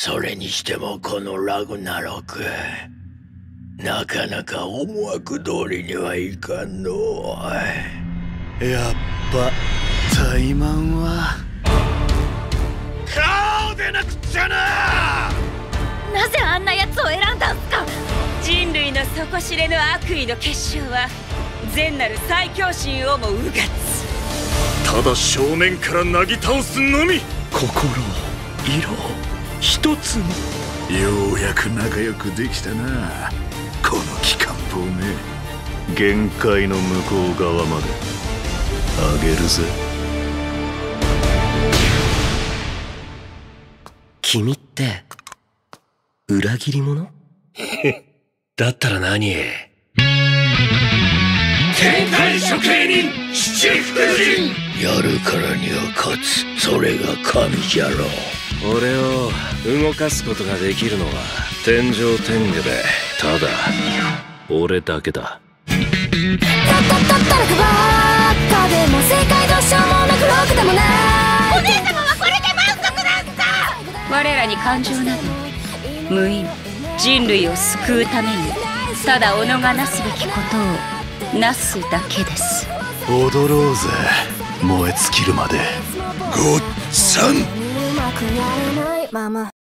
それにしてもこのラグナロクなかなか思惑通りにはいかんの。やっぱ怠慢は。顔でなくっちゃな！なぜあんな奴を選んだんすか？人類の底知れぬ悪意の結晶は善なる最強心をもうがつ。ただ正面からなぎ倒すのみ。心色一つにようやく仲良くできたな。この機関砲め限界の向こう側まで。あげるぜ。君って裏切り者？だったら何？天界処刑人七福神。やるからには勝つ。それが神じゃろ俺を動かすことができるのは天上天下でただ俺だけだ。たったったったらくばっかでも正解どうしようもなくロックでもない。お姉様はこれで満足なんすか我らに感情など無意味。人類を救うためにただ己がなすべきことをなすだけです。踊ろうぜ燃え尽きるまで。ごっつぁんくやらないまま